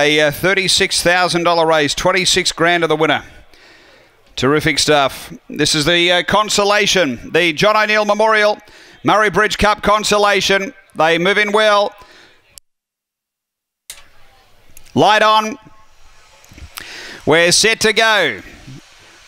A uh, $36,000 raise, 26 grand to the winner. Terrific stuff. This is the uh, consolation, the John O'Neill Memorial Murray Bridge Cup consolation. They move in well. Light on. We're set to go.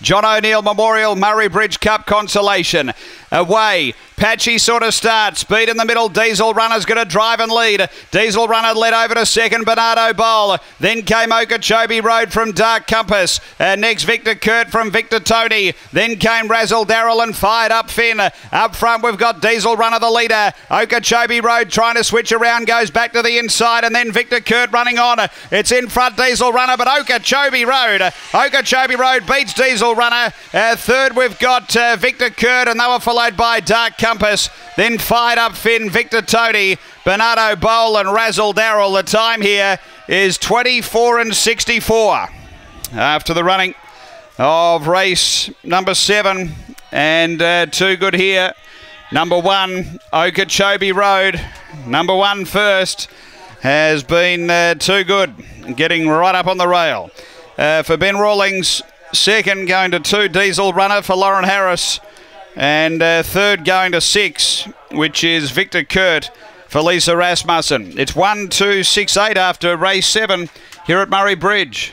John O'Neill Memorial Murray Bridge Cup consolation. Away. Patchy sort of start. Speed in the middle. Diesel Runner's going to drive and lead. Diesel Runner led over to second. Bernardo Bowl. Then came Okeechobee Road from Dark Compass. Uh, next, Victor Kurt from Victor Tony. Then came Razzle Darrell and fired up Finn. Up front, we've got Diesel Runner, the leader. Okeechobee Road trying to switch around. Goes back to the inside. And then Victor Kurt running on. It's in front, Diesel Runner, but Okeechobee Road. Okeechobee Road beats Diesel Runner. Uh, third, we've got uh, Victor Kurt, and they were followed by Dark Compass. Then fired up Finn, Victor Tony, Bernardo Bowl, and Razzle Darrell. The time here is 24 and 64 after the running of race number seven. And uh, too good here. Number one, Okeechobee Road. Number one first has been uh, too good, getting right up on the rail. Uh, for Ben Rawlings, second going to two, Diesel Runner for Lauren Harris. And uh, third going to six, which is Victor Kurt for Lisa Rasmussen. It's one, two, six, eight after race seven here at Murray Bridge.